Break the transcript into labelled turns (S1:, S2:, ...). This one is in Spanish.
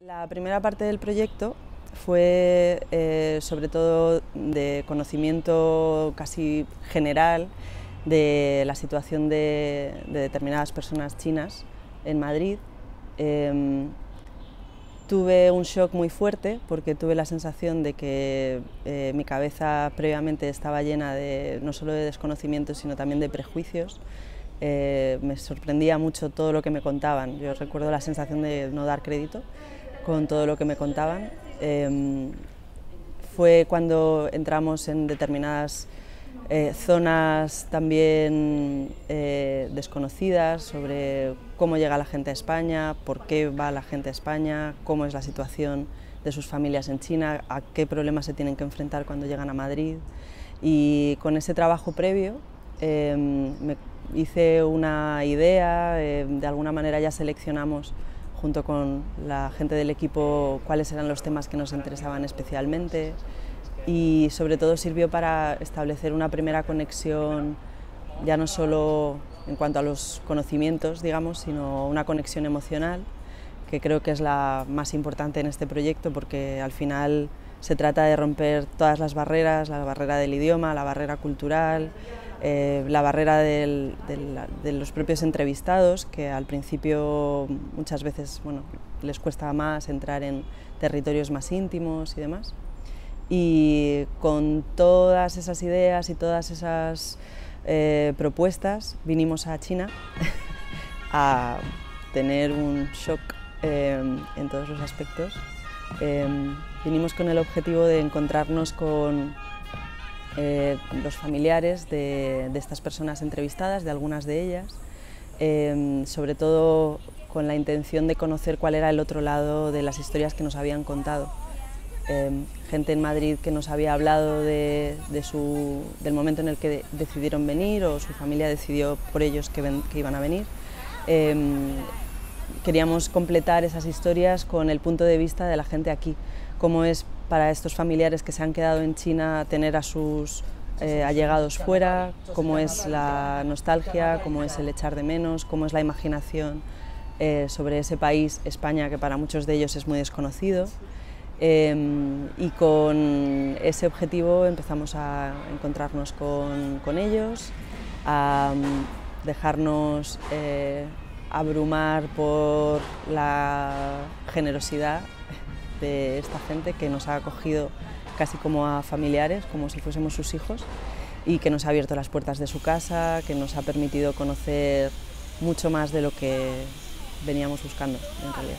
S1: La primera parte del proyecto fue eh, sobre todo de conocimiento casi general de la situación de, determinadas personas chinas en Madrid. Em, tuve un shock muy fuerte porque tuve la sensación de que eh, mi cabeza previamente estaba llena de no solo de desconocimiento sino también de prejuicios. Eh, me sorprendía mucho todo lo que me contaban. Yo recuerdo la sensación de no dar crédito con todo lo que me contaban. Em, fue cuando entramos en determinadas eh, zonas también eh, desconocidas sobre cómo llega la gente a España, por qué va la gente a España, cómo es la situación de sus familias en China, a qué problemas se tienen que enfrentar cuando llegan a Madrid. Y con ese trabajo previo em, me hice una idea, em, de alguna manera ya seleccionamos junto con la gente del equipo cuáles eran los temas que nos interesaban especialmente. Y sobre todo sirvió para establecer una primera conexión ya no solo en cuanto a los conocimientos, digamos, sino una conexión emocional que creo que es la más importante en este proyecto porque al final se trata de romper todas las barreras, la barrera del idioma, la barrera cultural, eh, la barrera de los propios entrevistados, que al principio muchas veces bueno, les cuesta más entrar en territorios más íntimos y demás. Y con todas esas ideas y todas esas eh, propuestas vinimos a China a tener un shock eh, en todos los aspectos. vinimos con el objetivo de encontrarnos con eh, los familiares de, estas personas entrevistadas, de algunas de ellas, em, sobre todo con la intención de conocer cuál era el otro lado de las historias que nos habían contado. Em, gente en Madrid que nos había hablado de, su, del momento en el que decidieron venir o su familia decidió por ellos que, que iban a venir. Queríamos completar esas historias con el punto de vista de la gente aquí, cómo es para estos familiares que se han quedado en China tener a sus eh, allegados fuera, cómo es la nostalgia, cómo es el echar de menos, cómo es la imaginación eh, sobre ese país, España, que para muchos de ellos es muy desconocido. Em, y con ese objetivo empezamos a encontrarnos con, con ellos, a mm, dejarnos eh, abrumar por la generosidad de esta gente que nos ha acogido casi como a familiares, como si fuésemos sus hijos, y que nos ha abierto las puertas de su casa, que nos ha permitido conocer mucho más de lo que veníamos buscando en realidad.